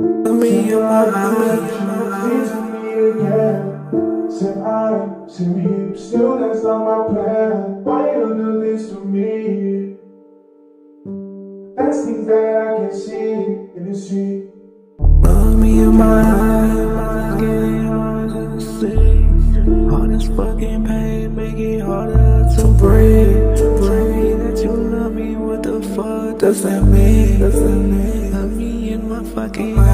Look me in my. Said I, seem heap, still that's not my plan. Why you do this to me? That's things that I can see in the sea. Look me in my eyes. Getting harder to see. All this fucking pain make it harder to breathe. Pray that you love me. What the fuck does that mean? Does that mean? Look me in my fucking eyes.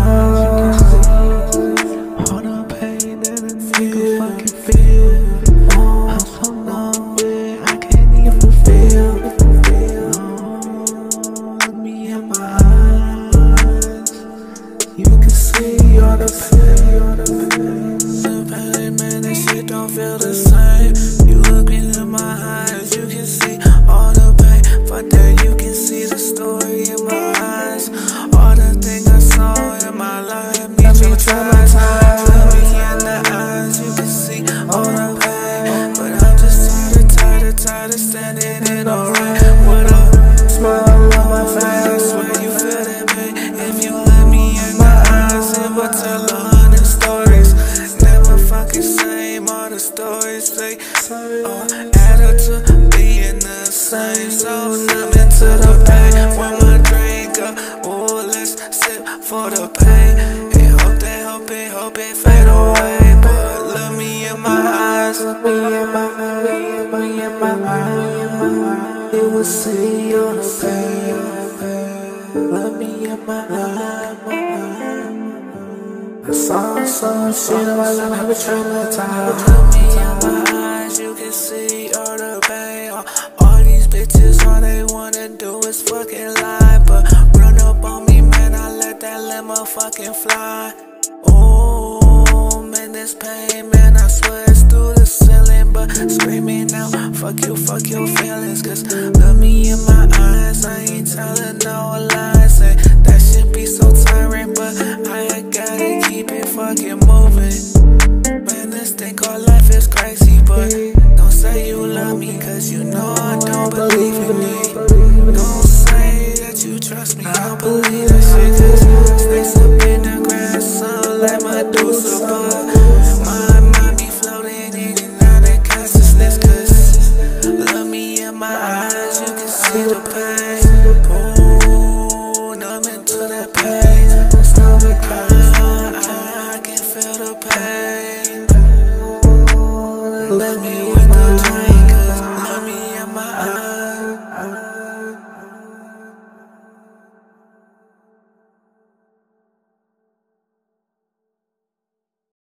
All the the pain. Man, that shit don't feel the same. You look my eyes, you can see all the pain. Fuck that, you can see the story in my eyes. All the things I saw in my life, me me in the eyes, you can see all the pain. But I'm just tired, tired, tired of standing in the rain. Stories they all add up to being the same. So numb into the pain. When my drink up, oh, let's sip for the pain. And hope that, hope it, hope it fade away. But look me in my eyes, look me in my eyes, look me in my eyes. You will see all the pain. Look me in my eyes. I saw some shit I've been trying to tie. Look me in my eyes, you can see all the pain. All, these bitches, all they wanna do is fucking lie. But run up on me, man, I let that limo fucking fly. Oh, man, this pain, man, I swear it's through the ceiling. But screaming out, fuck you, fuck your feelings. Cause look me in my eyes, I ain't telling no lies. Fucking moving. Man, this thing called life is crazy, but don't say you love me, cause you know I don't believe in it. Don't say that you trust me, I don't believe that shit, cause snakes up in the grass, sun like my mind be floating in me the pain. Ooh, numb into that pain.